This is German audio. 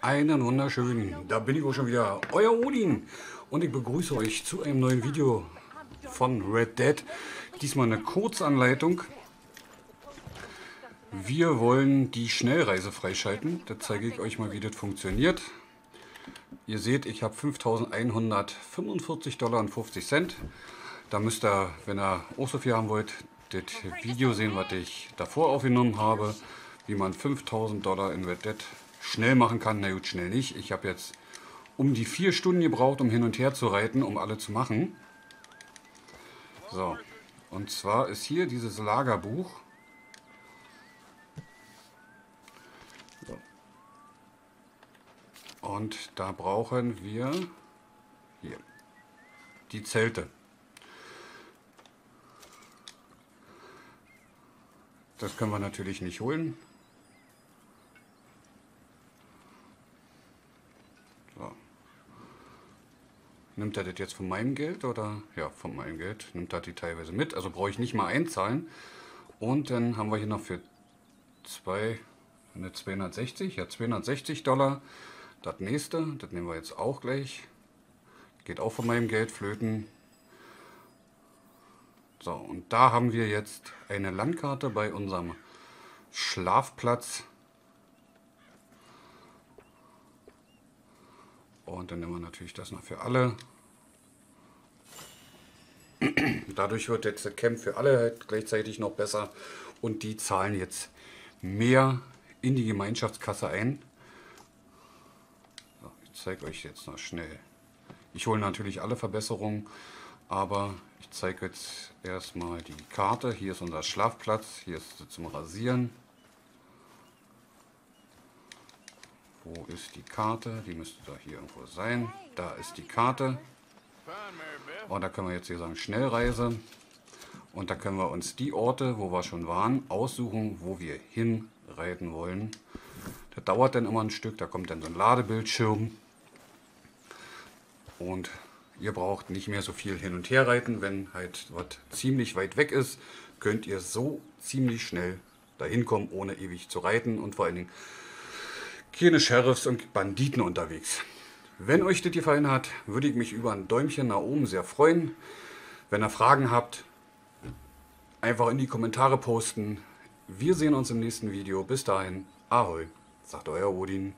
Einen wunderschönen, da bin ich auch schon wieder, euer Odin. Und ich begrüße euch zu einem neuen Video von Red Dead. Diesmal eine Kurzanleitung. Wir wollen die Schnellreise freischalten. Da zeige ich euch mal, wie das funktioniert. Ihr seht, ich habe 5.145 Dollar und 50 Cent. Da müsst ihr, wenn ihr auch so viel haben wollt, das Video sehen, was ich davor aufgenommen habe, wie man 5.000 Dollar in Red Dead schnell machen kann. Na gut, schnell nicht. Ich habe jetzt um die vier Stunden gebraucht, um hin und her zu reiten, um alle zu machen. So, und zwar ist hier dieses Lagerbuch. Und da brauchen wir hier die Zelte. Das können wir natürlich nicht holen. Nimmt er das jetzt von meinem Geld oder? Ja, von meinem Geld. Nimmt er die teilweise mit. Also brauche ich nicht mal einzahlen. Und dann haben wir hier noch für zwei, 260, ja 260 Dollar. Das nächste, das nehmen wir jetzt auch gleich. Geht auch von meinem Geld flöten. So, und da haben wir jetzt eine Landkarte bei unserem Schlafplatz. Und dann nehmen wir natürlich das noch für alle. Dadurch wird jetzt das Camp für alle gleichzeitig noch besser. Und die zahlen jetzt mehr in die Gemeinschaftskasse ein. So, ich zeige euch jetzt noch schnell. Ich hole natürlich alle Verbesserungen, aber ich zeige jetzt erstmal die Karte. Hier ist unser Schlafplatz, hier ist zum Rasieren. Wo ist die Karte? Die müsste da hier irgendwo sein. Da ist die Karte. Und da können wir jetzt hier sagen Schnellreise. Und da können wir uns die Orte, wo wir schon waren, aussuchen, wo wir hinreiten wollen. Das dauert dann immer ein Stück, da kommt dann so ein Ladebildschirm. Und ihr braucht nicht mehr so viel hin und her reiten. Wenn halt was ziemlich weit weg ist, könnt ihr so ziemlich schnell dahin kommen, ohne ewig zu reiten. Und vor allen Dingen keine Sheriffs und Banditen unterwegs. Wenn euch das gefallen hat, würde ich mich über ein Däumchen nach oben sehr freuen. Wenn ihr Fragen habt, einfach in die Kommentare posten. Wir sehen uns im nächsten Video. Bis dahin, Ahoi, sagt euer Odin.